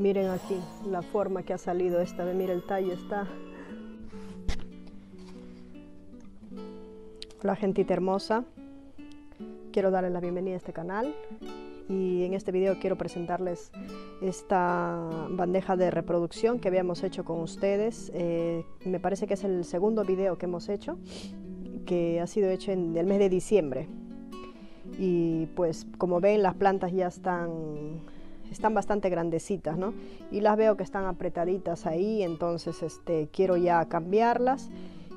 Miren aquí la forma que ha salido esta. Mira el tallo está. Hola gentita hermosa. Quiero darles la bienvenida a este canal y en este video quiero presentarles esta bandeja de reproducción que habíamos hecho con ustedes. Eh, me parece que es el segundo video que hemos hecho, que ha sido hecho en el mes de diciembre. Y pues como ven las plantas ya están están bastante grandecitas, ¿no? Y las veo que están apretaditas ahí, entonces este, quiero ya cambiarlas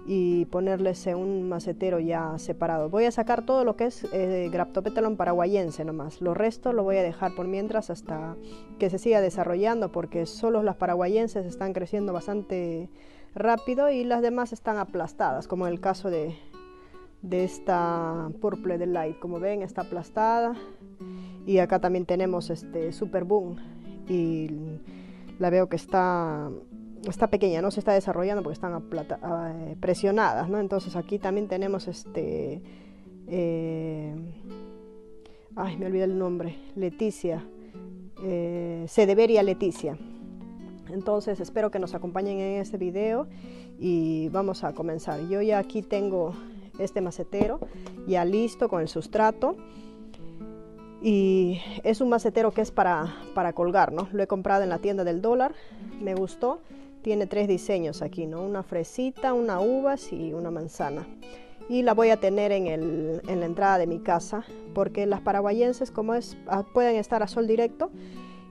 y ponerles un macetero ya separado. Voy a sacar todo lo que es eh, paraguayense nomás. Lo resto lo voy a dejar por mientras hasta que se siga desarrollando porque solo las paraguayenses están creciendo bastante rápido y las demás están aplastadas, como en el caso de, de esta Purple Delight. Como ven, está aplastada. Y acá también tenemos este Super Boom y la veo que está está pequeña, no se está desarrollando porque están ah, presionadas, ¿no? Entonces aquí también tenemos este, eh, ay, me olvidé el nombre, Leticia, eh, se debería Leticia. Entonces espero que nos acompañen en este video y vamos a comenzar. Yo ya aquí tengo este macetero ya listo con el sustrato y es un macetero que es para, para colgar, ¿no? Lo he comprado en la tienda del dólar, me gustó tiene tres diseños aquí, ¿no? Una fresita, una uvas y una manzana. Y la voy a tener en, el, en la entrada de mi casa porque las paraguayenses como es ah, pueden estar a sol directo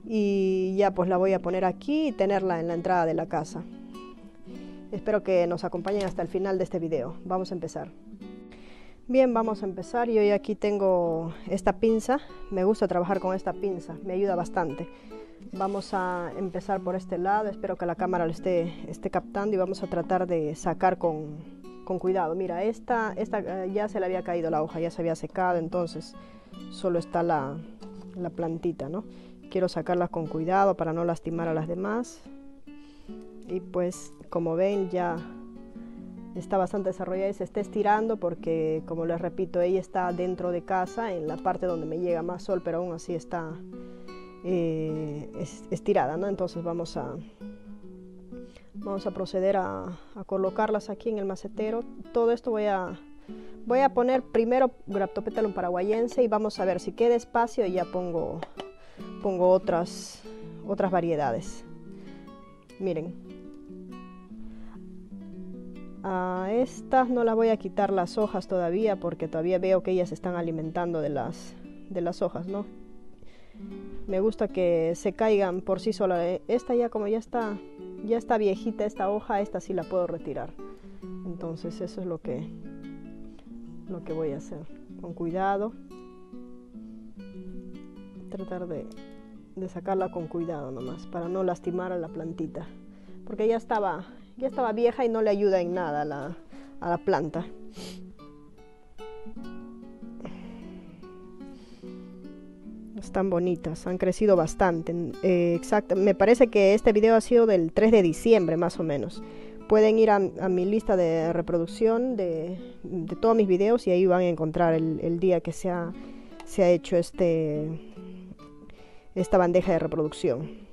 y ya pues la voy a poner aquí y tenerla en la entrada de la casa. Espero que nos acompañen hasta el final de este video. Vamos a empezar. Bien, vamos a empezar. Yo ya aquí tengo esta pinza. Me gusta trabajar con esta pinza, me ayuda bastante. Vamos a empezar por este lado, espero que la cámara lo esté, captando y vamos a tratar de sacar con, cuidado. Mira, esta, esta eh, ya se le había caído la hoja, ya se había secado, entonces solo está la, la plantita, ¿no? Quiero sacarla con cuidado para no lastimar a las demás. Y pues como ven ya está bastante desarrollada y se está estirando porque como les repito ella está dentro de casa en la parte donde me llega más sol pero aún así está eh, estirada, ¿no? Entonces vamos a, vamos a proceder a, colocarlas aquí en el macetero. Todo esto voy a, voy a poner primero Graptopetalum paraguayense y vamos a ver si queda espacio y ya pongo, pongo otras, otras variedades. Miren. A estas no las voy a quitar las hojas todavía porque todavía veo que ellas están alimentando de las, de las hojas, ¿no? me gusta que se caigan por sí sola. Eh, esta ya como ya está, ya está viejita esta hoja, esta sí la puedo retirar. Entonces eso es lo que, lo que voy a hacer. Con cuidado. Tratar de, de sacarla con cuidado nomás, para no lastimar a la plantita. Porque ya estaba, ya estaba vieja y no le ayuda en nada a la, a la planta. están bonitas, han crecido bastante. Eh, exacto, me parece que este video ha sido del 3 de diciembre más o menos. Pueden ir a, mi lista de reproducción de, todos mis videos y ahí van a encontrar el, día que se ha, se ha hecho este, esta bandeja de reproducción.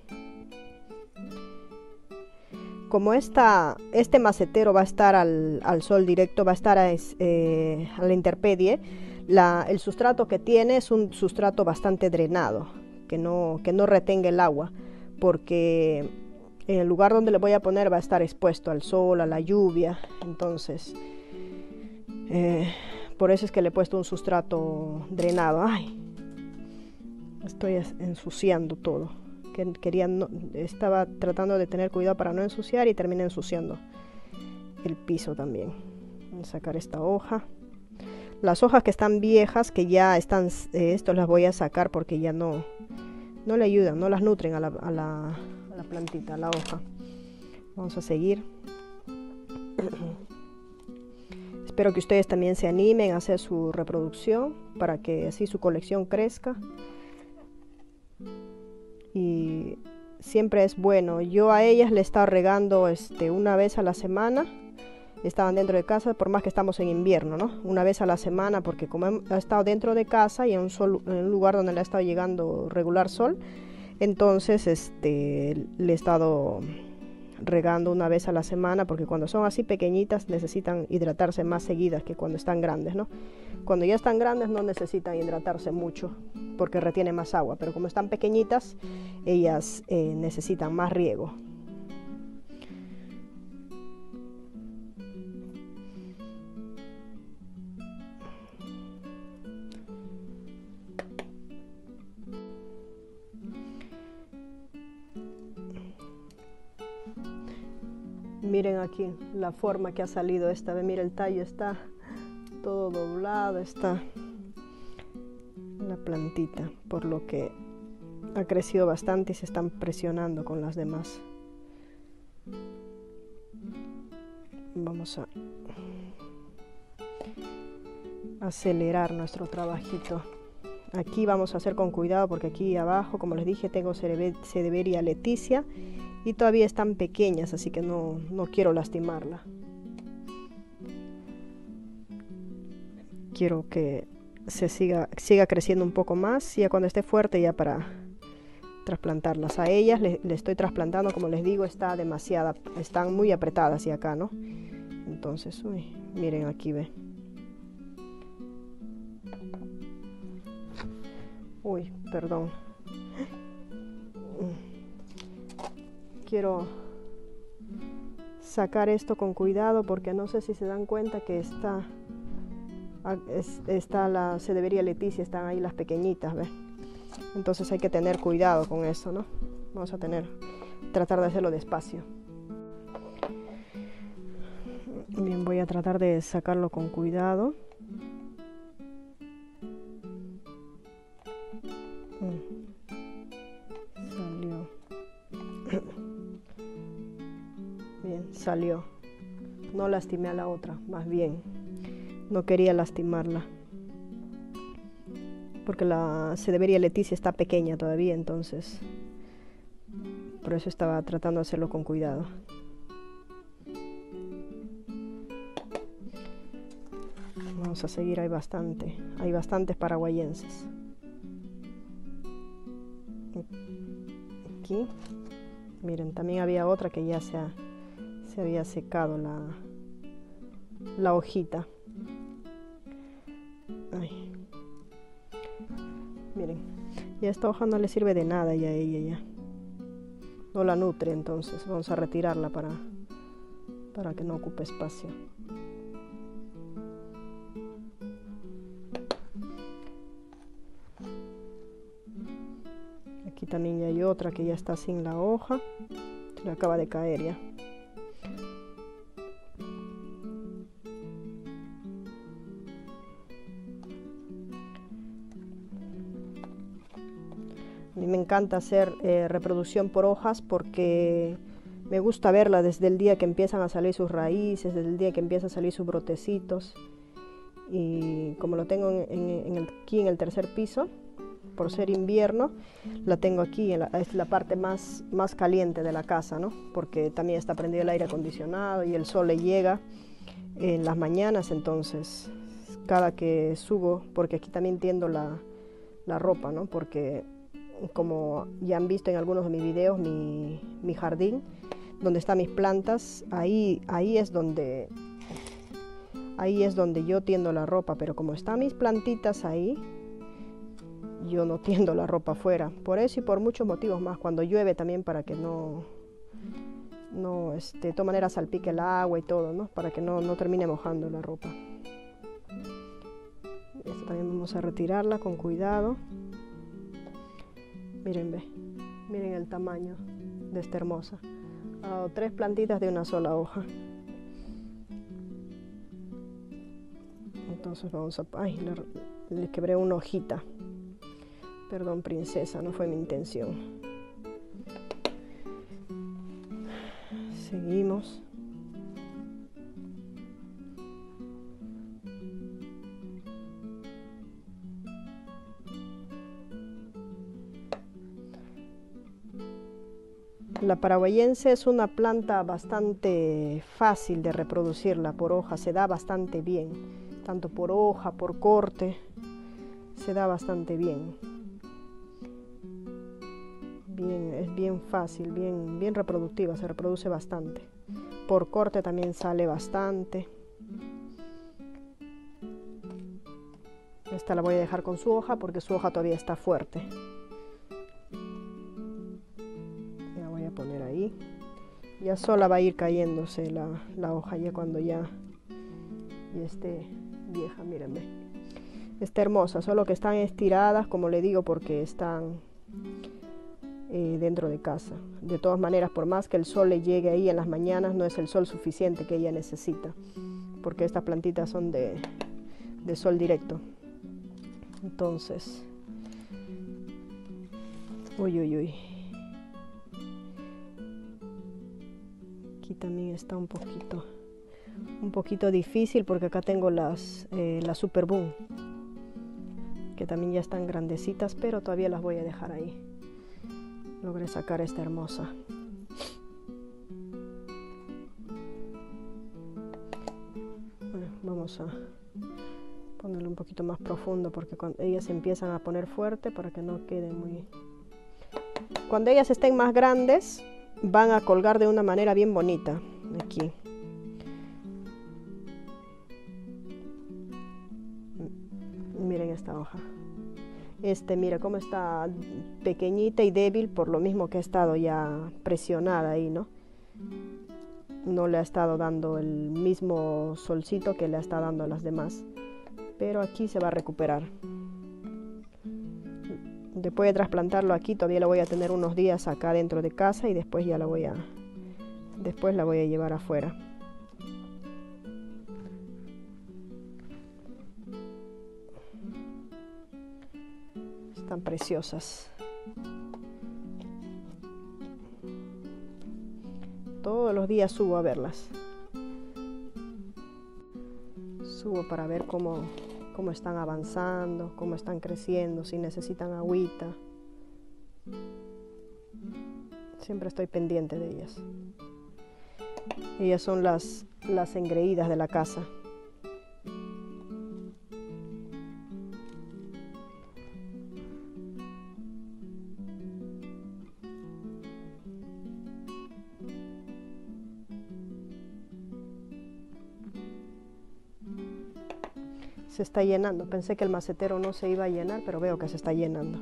Como esta, este macetero va a estar al, sol directo, va a estar a, eh, la interpedie, el sustrato que tiene es un sustrato bastante drenado, que no, que no retenga el agua, porque el lugar donde le voy a poner va a estar expuesto al sol, a la lluvia, entonces eh, por eso es que le he puesto un sustrato drenado. Ay, estoy ensuciando todo. Quería, estaba tratando de tener cuidado para no ensuciar y terminé ensuciando el piso también. Voy a sacar esta hoja. Las hojas que están viejas, que ya están, eh, las voy a sacar porque ya no, no le ayudan, no las nutren a la, a la, a la plantita, a la hoja. Vamos a seguir. Espero que ustedes también se animen a hacer su reproducción para que así su colección crezca. Y siempre es bueno. Yo a ellas le he estado regando este, una vez a la semana estaban dentro de casa, por más que estamos en invierno, ¿no? Una vez a la semana, porque como ha estado dentro de casa y en un, sol, en un lugar donde le ha estado llegando regular sol, Entonces, este, le he estado regando una vez a la semana porque cuando son así pequeñitas necesitan hidratarse más seguidas que cuando están grandes, ¿no? Cuando ya están grandes no necesitan hidratarse mucho porque retiene más agua, pero como están pequeñitas ellas eh, necesitan más riego. Miren aquí la forma que ha salido esta vez. Mira el tallo está todo doblado, está la plantita, por lo que ha crecido bastante y se están presionando con las demás. Vamos a acelerar nuestro trabajito. Aquí vamos a hacer con cuidado porque aquí abajo, como les dije, tengo Cedeveria leticia y todavía están pequeñas, así que no, quiero lastimarla. Quiero que se siga, siga creciendo un poco más y ya cuando esté fuerte ya para trasplantarlas. A ellas le, estoy trasplantando, como les digo, está demasiada, están muy apretadas y acá, ¿no? Entonces, uy, miren aquí ve. Uy, perdón. Quiero sacar esto con cuidado porque no sé si se dan cuenta que está, ah, está la, se debería Leticia, están ahí las pequeñitas, ¿ves? Entonces hay que tener cuidado con eso, ¿no? Vamos a tener, tratar de hacerlo despacio. Bien, voy a tratar de sacarlo con cuidado. Salió. No lastimé a la otra, más bien. No quería lastimarla. Porque la se debería Leticia está pequeña todavía, entonces. Por eso estaba tratando de hacerlo con cuidado. Vamos a seguir, hay bastante. Hay bastantes paraguayenses. Aquí. Miren, también había otra que ya se ha se había secado la, la hojita. Miren, ya esta hoja no le sirve de nada ya a ella ya. No la nutre, entonces vamos a retirarla para, para que no ocupe espacio. Aquí también ya hay otra que ya está sin la hoja. Se acaba de caer ya. Encanta hacer eh, reproducción por hojas porque me gusta verla desde el día que empiezan a salir sus raíces, desde el día que empiezan a salir sus brotecitos. Y como lo tengo en, aquí en el tercer piso, por ser invierno, la tengo aquí, es la parte más, más caliente de la casa, ¿no? porque también está prendido el aire acondicionado y el sol le llega en las mañanas, entonces cada que subo, porque aquí también tiendo la, la ropa, ¿no? porque como ya han visto en algunos de mis videos, mi, jardín, donde están mis plantas, ahí, ahí es donde ahí es donde yo tiendo la ropa, pero como están mis plantitas ahí, yo no tiendo la ropa afuera. Por eso y por muchos motivos más, cuando llueve también para que no, no este, de todas maneras salpique el agua y todo, ¿no? Para que no, no termine mojando la ropa. También vamos a retirarla con cuidado. Miren, ve, miren el tamaño de esta hermosa. tres plantitas de una sola hoja. Entonces vamos a... Ay, le, le quebré una hojita. Perdón, princesa, no fue mi intención. Seguimos. La paraguayense es una planta bastante fácil de reproducirla por hoja, se da bastante bien, tanto por hoja, por corte, se da bastante bien. bien, es bien fácil, bien, bien reproductiva, se reproduce bastante. Por corte también sale bastante. Esta la voy a dejar con su hoja porque su hoja todavía está fuerte. Ya sola va a ir cayéndose la, hoja ya cuando ya, ya esté vieja, mírenme. Está hermosa, solo que están estiradas, como le digo, porque están eh, dentro de casa. De todas maneras, por más que el sol le llegue ahí en las mañanas, no es el sol suficiente que ella necesita, porque estas plantitas son de, de sol directo. Entonces, uy, uy, uy. Aquí también está un poquito, un poquito difícil porque acá tengo las, eh, la Super Boom, que también ya están grandecitas, pero todavía las voy a dejar ahí. Logré sacar esta hermosa. Vamos a ponerlo un poquito más profundo porque cuando ellas empiezan a poner fuerte para que no quede muy... Cuando ellas estén más grandes van a colgar de una manera bien bonita aquí. Miren esta hoja. Este, mira cómo está pequeñita y débil por lo mismo que ha estado ya presionada ahí, ¿no? No le ha estado dando el mismo solcito que le estado dando a las demás pero aquí se va a recuperar. Después de trasplantarlo aquí, todavía lo voy a tener unos días acá dentro de casa y después ya la voy a, después la voy a llevar afuera. Están preciosas. Todos los días subo a verlas. Subo para ver cómo, cómo están avanzando, cómo están creciendo, si necesitan agüita. Siempre estoy pendiente de ellas. Ellas son las, las engreídas de la casa. Se está llenando. Pensé que el macetero no se iba a llenar, pero veo que se está llenando.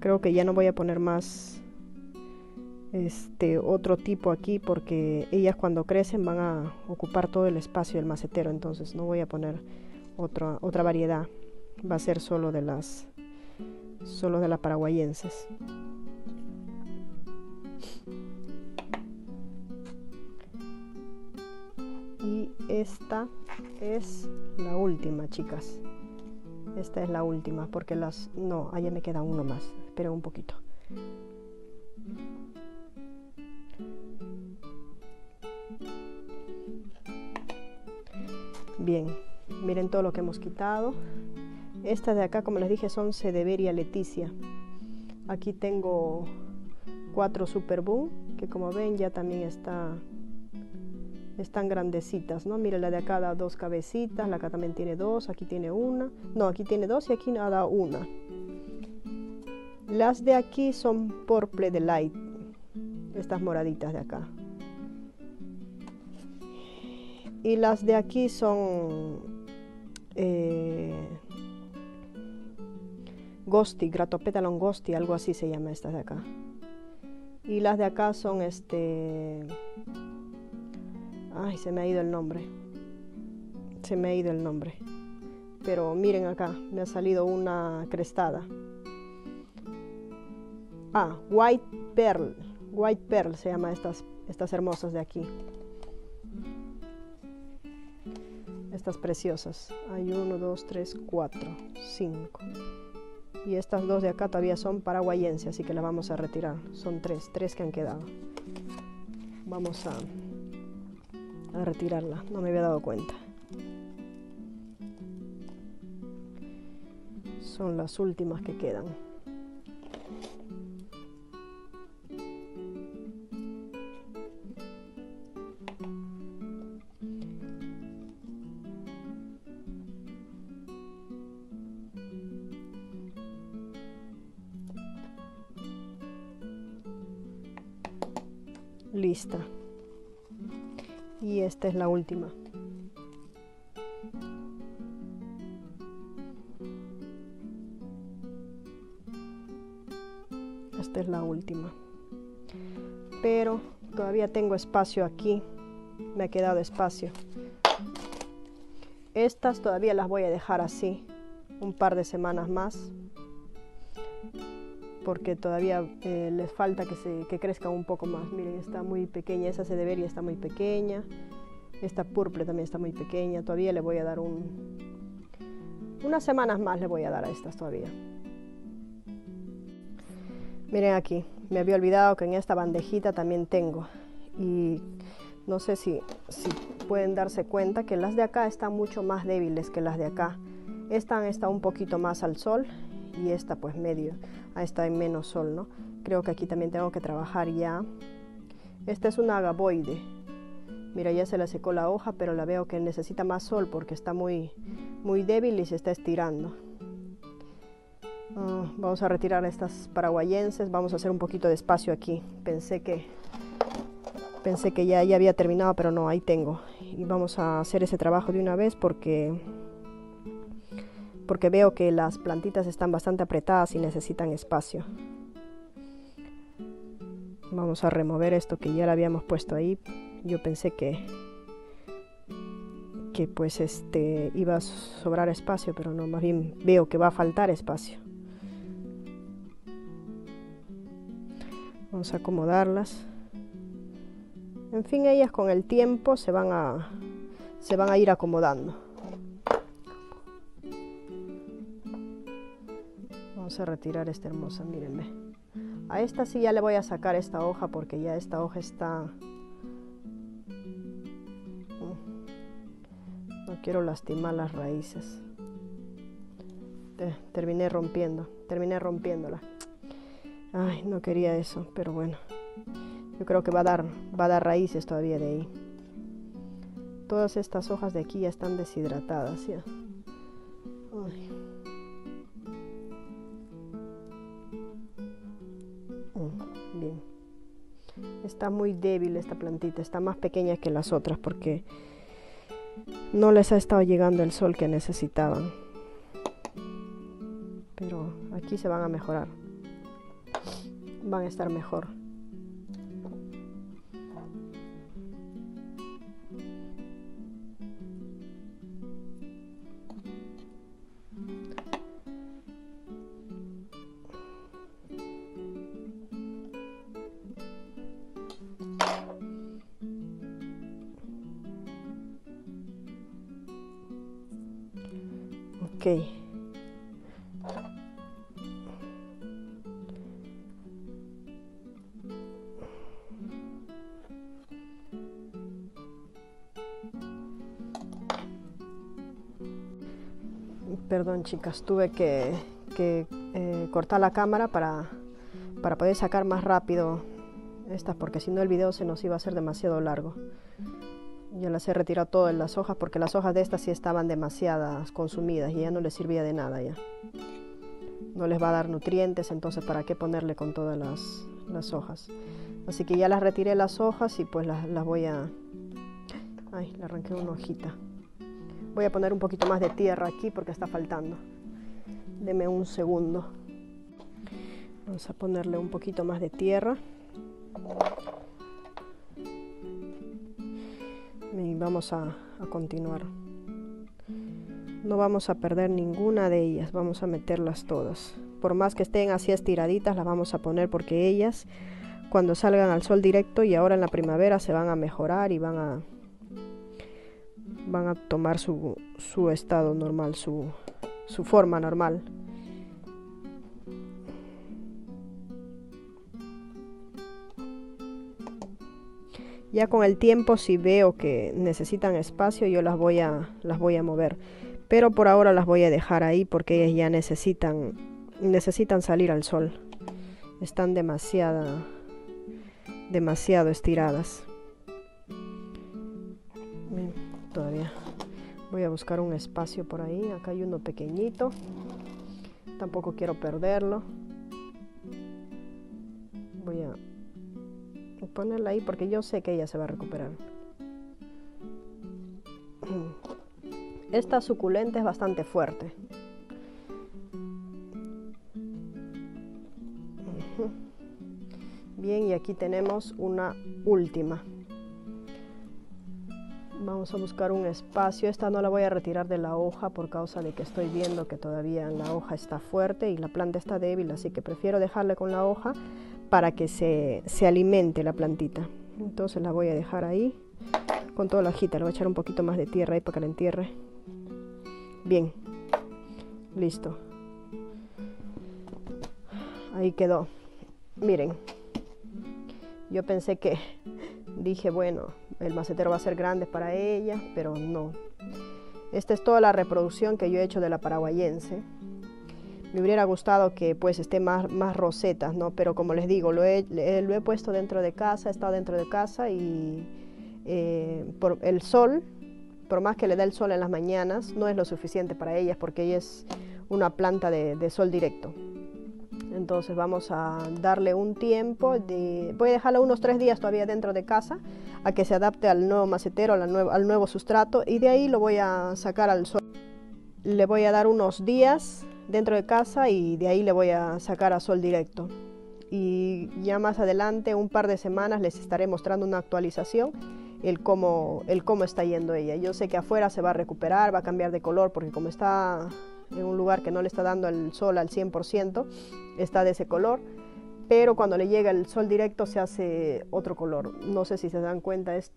Creo que ya no voy a poner más este otro tipo aquí porque ellas cuando crecen van a ocupar todo el espacio del macetero, entonces no voy a poner otra otra variedad. Va a ser solo de las solo de las paraguayenses. Esta es la última chicas. Esta es la última porque las no allá me queda uno más espera un poquito. Bien miren todo lo que hemos quitado. Estas de acá como les dije son Cedeveria Leticia aquí tengo cuatro Super Boom que como ven ya también está están grandecitas, ¿no? Mire, la de acá da dos cabecitas, la acá también tiene dos, aquí tiene una. No, aquí tiene dos y aquí da una. Las de aquí son Purple Delight, estas moraditas de acá. Y las de aquí son eh, Ghosty, Gratopetalon Ghosty, algo así se llama estas de acá. Y las de acá son este Ay, se me ha ido el nombre. Se me ha ido el nombre. Pero miren acá, me ha salido una crestada. Ah, White Pearl. White Pearl se llama estas, estas hermosas de aquí. Estas preciosas. Hay uno, dos, tres, cuatro, cinco. Y estas dos de acá todavía son paraguayenses, así que las vamos a retirar. Son tres, tres que han quedado. Vamos a a retirarla, no me había dado cuenta. Son las últimas que quedan. Y esta es la última. Esta es la última. Pero todavía tengo espacio aquí. Me ha quedado espacio. Estas todavía las voy a dejar así un par de semanas más porque todavía eh, les falta que, se, que crezca un poco más. Miren, está muy pequeña, esa se debería está muy pequeña. Esta purple también está muy pequeña. Todavía le voy a dar un... Unas semanas más le voy a dar a estas todavía. Miren aquí, me había olvidado que en esta bandejita también tengo. Y no sé si, si pueden darse cuenta que las de acá están mucho más débiles que las de acá. Esta está un poquito más al sol y esta pues medio está en menos sol, ¿no? Creo que aquí también tengo que trabajar ya. Esta es una agaboide. Mira, ya se le secó la hoja, pero la veo que necesita más sol porque está muy, muy débil y se está estirando. Ah, vamos a retirar estas paraguayenses, vamos a hacer un poquito de espacio aquí. Pensé que, pensé que ya, ya había terminado, pero no, ahí tengo. Y vamos a hacer ese trabajo de una vez porque porque veo que las plantitas están bastante apretadas y necesitan espacio. Vamos a remover esto que ya lo habíamos puesto ahí. Yo pensé que que pues este iba a sobrar espacio, pero no, más bien veo que va a faltar espacio. Vamos a acomodarlas. En fin, ellas con el tiempo se van a se van a ir acomodando. A retirar esta hermosa, mírenme. A esta sí ya le voy a sacar esta hoja porque ya esta hoja está... Mm, no quiero lastimar las raíces. terminé rompiendo, terminé rompiéndola. Ay, no quería eso, pero bueno. Yo creo que va a dar, va a dar raíces todavía de ahí. Todas estas hojas de aquí ya están deshidratadas, ¿ya? Ay. Bien. Está muy débil esta plantita, está más pequeña que las otras porque no les ha estado llegando el sol que necesitaban. Pero aquí se van a mejorar. Van a estar mejor. Perdón chicas, tuve que, eh, cortar la cámara para, para poder sacar más rápido estas porque si no el video se nos iba a hacer demasiado largo. Ya las he retirado todas las hojas porque las hojas de estas sí estaban demasiadas consumidas y ya no les servía de nada ya. No les va a dar nutrientes, entonces para qué ponerle con todas las, hojas. Así que ya las retiré las hojas y pues las, las voy a... Ay, le arranqué una hojita. Voy a poner un poquito más de tierra aquí porque está faltando. Deme un segundo. Vamos a ponerle un poquito más de tierra. y vamos a, continuar. No vamos a perder ninguna de ellas, vamos a meterlas todas. Por más que estén así estiraditas, las vamos a poner porque ellas cuando salgan al sol directo y ahora en la primavera se van a mejorar y van a van a tomar su, su estado normal, su, su forma normal. Ya con el tiempo si veo que necesitan espacio yo las voy a, las voy a mover. Pero por ahora las voy a dejar ahí porque ellas ya necesitan, necesitan salir al sol. Están demasiado, demasiado estiradas. Todavía voy a buscar un espacio por ahí. Acá hay uno pequeñito. Tampoco quiero perderlo. Voy a ponerla ahí porque yo sé que ella se va a recuperar. Esta suculenta es bastante fuerte. Bien, y aquí tenemos una última. Vamos a buscar un espacio. Esta no la voy a retirar de la hoja por causa de que estoy viendo que todavía la hoja está fuerte y la planta está débil, así que prefiero dejarla con la hoja para que se, se alimente la plantita. Entonces la voy a dejar ahí con toda la hojita. Le voy a echar un poquito más de tierra ahí para que la entierre. Bien, listo. Ahí quedó. Miren, yo pensé que dije, bueno, el macetero va a ser grande para ella, pero no. Esta es toda la reproducción que yo he hecho de la paraguayense. Me hubiera gustado que pues esté más, más rosetas, ¿no? Pero como les digo, lo he, lo he puesto dentro de casa, he estado dentro de casa y eh, por el sol, por más que le dé el sol en las mañanas, no es lo suficiente para ellas porque ella es una planta de sol directo. Entonces vamos a darle un tiempo, voy a dejarla unos tres días todavía dentro de casa a que se adapte al nuevo macetero, al nuevo, al nuevo sustrato y de ahí lo voy a sacar al sol. Le voy a dar unos días dentro de casa y de ahí le voy a sacar a sol directo. Y ya más adelante, un par de semanas, les estaré mostrando una actualización, el cómo, el cómo está yendo ella. Yo sé que afuera se va a recuperar, va a cambiar de color, porque como está en un lugar que no le está dando el sol al 100%, está de ese color, pero cuando le llega el sol directo se hace otro color. No sé si se dan cuenta, es,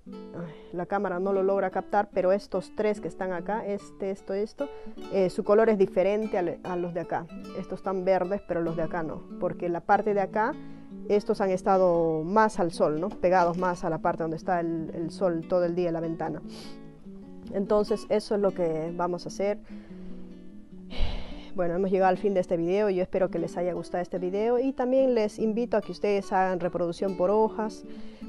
la cámara no lo logra captar, pero estos tres que están acá, este, esto, esto, eh, su color es diferente a, los de acá. Estos están verdes, pero los de acá no, porque la parte de acá, estos han estado más al sol, ¿no? pegados más a la parte donde está el, el sol todo el día en la ventana. Entonces eso es lo que vamos a hacer. Bueno, hemos llegado al fin de este video. Yo espero que les haya gustado este video y también les invito a que ustedes hagan reproducción por hojas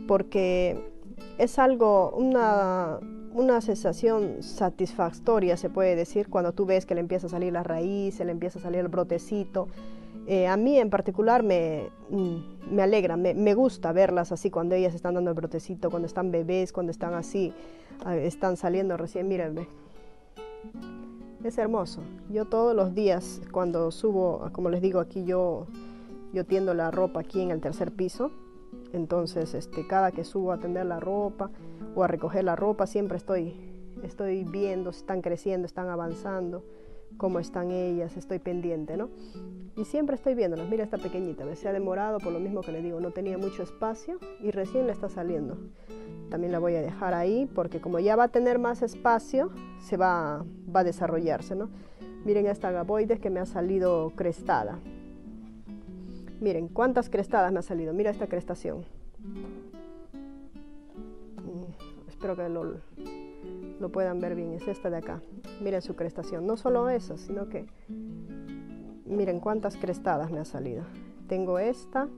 porque es algo, una, una sensación satisfactoria, se puede decir, cuando tú ves que le empieza a salir la raíz, le empieza a salir el brotecito. Eh, a mí en particular me, mm, me alegra, me, me, gusta verlas así cuando ellas están dando el brotecito, cuando están bebés, cuando están así, ah, están saliendo recién, mírenme. Es hermoso. Yo todos los días cuando subo, como les digo aquí yo yo tiendo la ropa aquí en el tercer piso. Entonces, este cada que subo a tender la ropa o a recoger la ropa, siempre estoy estoy viendo si están creciendo, están avanzando, cómo están ellas, estoy pendiente, ¿no? Y siempre estoy viéndolas. Mira esta pequeñita, se ha demorado por lo mismo que le digo, no tenía mucho espacio y recién le está saliendo también la voy a dejar ahí porque como ya va a tener más espacio, se va, a desarrollarse, ¿no? Miren esta agaboides que me ha salido crestada. Miren cuántas crestadas me ha salido. Mira esta crestación. Mm, espero que lo, lo puedan ver bien. Es esta de acá. Miren su crestación. No solo eso, sino que miren cuántas crestadas me ha salido. Tengo esta,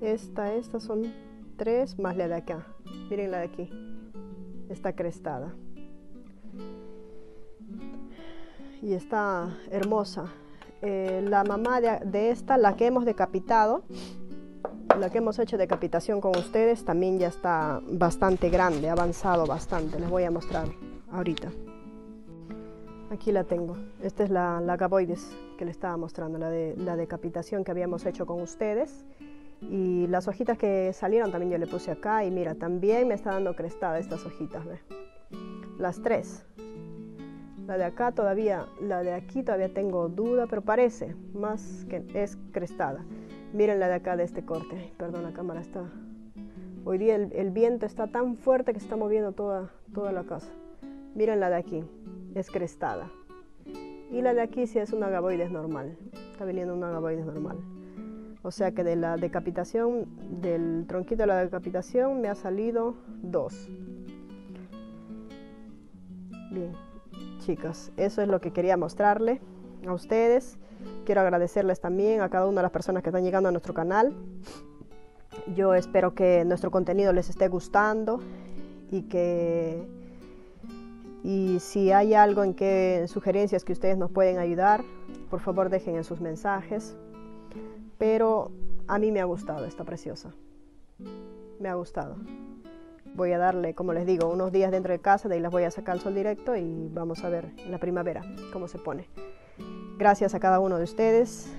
esta, estas son más la de acá. Miren la de aquí. Está crestada. Y está hermosa. Eh, la mamá de, esta, la que hemos decapitado, la que hemos hecho decapitación con ustedes, también ya está bastante grande, avanzado bastante. Les voy a mostrar ahorita. Aquí la tengo. Esta es la, la gaboides que le estaba mostrando, la de la decapitación que habíamos hecho con ustedes. Y las hojitas que salieron también yo le puse acá y mira, también me está dando crestada estas hojitas. Las tres. La de acá todavía, la de aquí todavía tengo duda, pero parece más que es crestada. Miren la de acá de este corte. perdón, la cámara está... Hoy día el, viento está tan fuerte que está moviendo toda, toda la casa. Miren la de aquí, es crestada. Y la de aquí sí es una gaboides normal. Está viniendo una gaboides normal. O sea que de la decapitación, del tronquito de la decapitación me ha salido dos. Bien, chicas, eso es lo que quería mostrarle a ustedes. Quiero agradecerles también a cada una de las personas que están llegando a nuestro canal. Yo espero que nuestro contenido les esté gustando y que y si hay algo en que sugerencias que ustedes nos pueden ayudar, por favor dejen en sus mensajes pero a mí me ha gustado esta preciosa. me ha gustado. Voy a darle, como les digo, unos días dentro de casa, de ahí las voy a sacar al sol directo y vamos a ver en la primavera cómo se pone. Gracias a cada uno de ustedes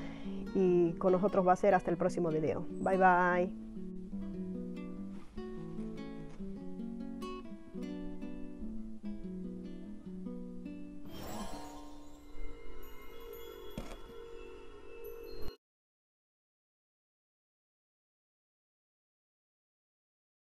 y con nosotros va a ser hasta el próximo video. Bye bye.